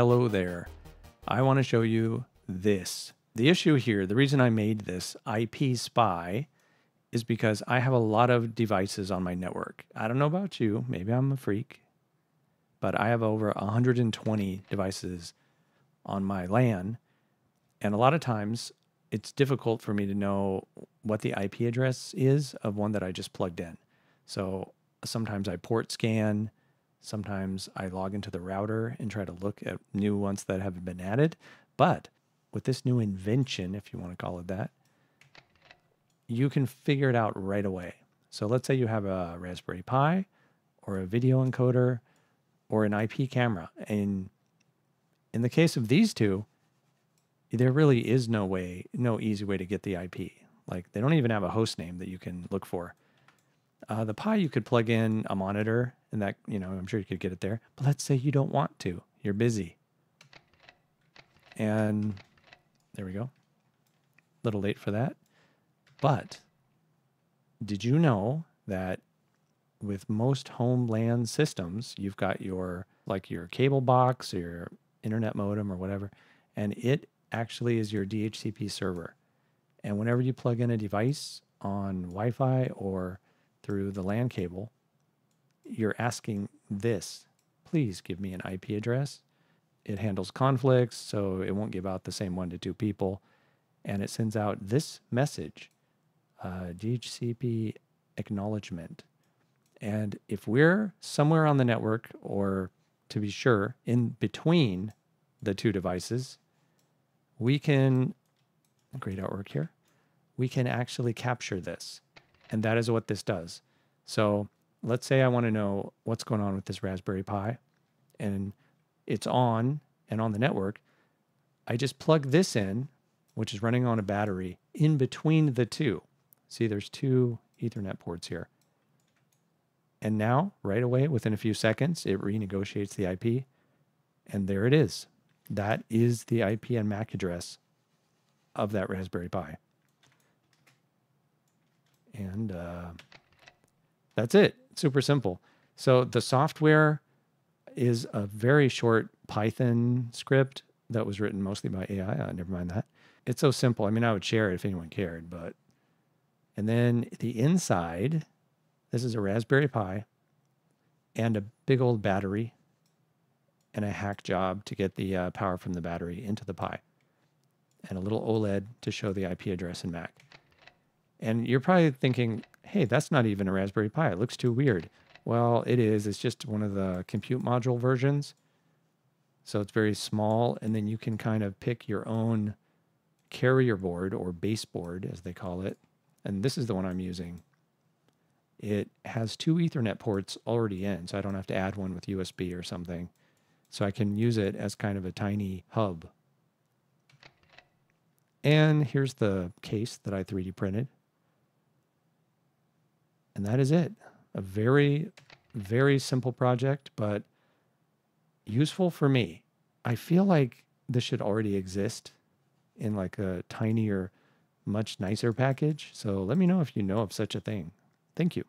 Hello there. I want to show you this. The issue here, the reason I made this IP spy is because I have a lot of devices on my network. I don't know about you, maybe I'm a freak, but I have over 120 devices on my LAN. And a lot of times it's difficult for me to know what the IP address is of one that I just plugged in. So sometimes I port scan, sometimes I log into the router and try to look at new ones that have been added. But with this new invention, if you want to call it that, you can figure it out right away. So let's say you have a Raspberry Pi or a video encoder or an IP camera. And in the case of these two, there really is no way, no easy way to get the IP. Like they don't even have a host name that you can look for. Uh, the Pi, you could plug in a monitor and that, you know, I'm sure you could get it there. But let's say you don't want to, you're busy. And there we go. A little late for that. But did you know that with most home LAN systems, you've got your like your cable box or your internet modem or whatever, and it actually is your DHCP server. And whenever you plug in a device on Wi-Fi or through the LAN cable, you're asking this, please give me an IP address. It handles conflicts, so it won't give out the same one to two people. And it sends out this message uh, DHCP acknowledgement. And if we're somewhere on the network, or to be sure, in between the two devices, we can, great artwork here, we can actually capture this. And that is what this does. So let's say I want to know what's going on with this Raspberry Pi and it's on and on the network. I just plug this in, which is running on a battery, in between the two. See, there's two Ethernet ports here. And now, right away, within a few seconds, it renegotiates the IP. And there it is. That is the IP and MAC address of that Raspberry Pi. And uh, that's it. Super simple. So the software is a very short Python script that was written mostly by AI. Uh, never mind that. It's so simple. I mean, I would share it if anyone cared, but and then the inside, this is a Raspberry Pi and a big old battery and a hack job to get the uh, power from the battery into the Pi and a little OLED to show the IP address in Mac. And you're probably thinking, hey, that's not even a Raspberry Pi. It looks too weird. Well, it is. It's just one of the compute module versions. So it's very small. And then you can kind of pick your own carrier board or baseboard, as they call it, and this is the one I'm using. It has two Ethernet ports already in, so I don't have to add one with USB or something. So I can use it as kind of a tiny hub. And here's the case that I 3D printed. And that is it. A very, very simple project, but useful for me. I feel like this should already exist in like a tinier much nicer package. So let me know if you know of such a thing. Thank you.